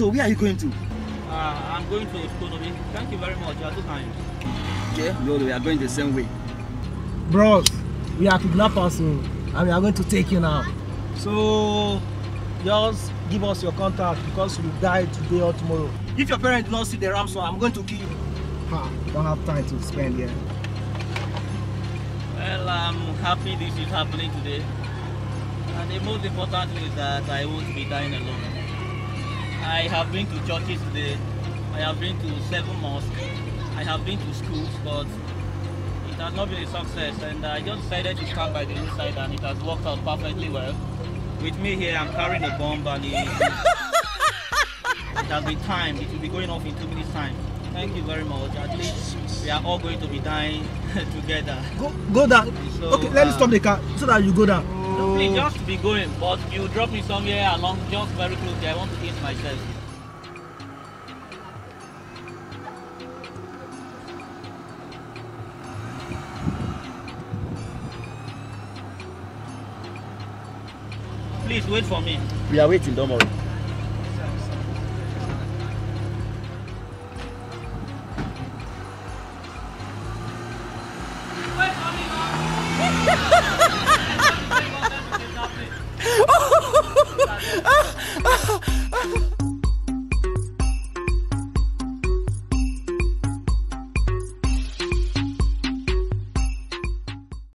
So where are you going to? I'm going to Oshkonobi. Thank you very much. You are too kind. Okay, no, we are going the same way. Bros, we are kidnappers soon, and we are going to take you now. So, just give us your contact because you will die today or tomorrow. If your parents do not see the ransom, I'm going to kill you. Ha, don't have time to spend here. Well, I'm happy this is happening today. And the most important thing is that I won't be dying alone. I have been to churches today. I have been to seven mosques. I have been to schools, but it has not been a success. And I just decided to stand by the inside, and it has worked out perfectly well. With me here, I'm carrying a bomb, and it, it has been timed. It will be going off in two minutes' time. Thank you very much. At least we are all going to be dying together. Go, go down. So, okay, let me uh, stop the car so that you go down. No, please just be going, but you drop me somewhere along, just very close. I want to eat myself. Please wait for me. We are waiting, don't worry. Wait for me,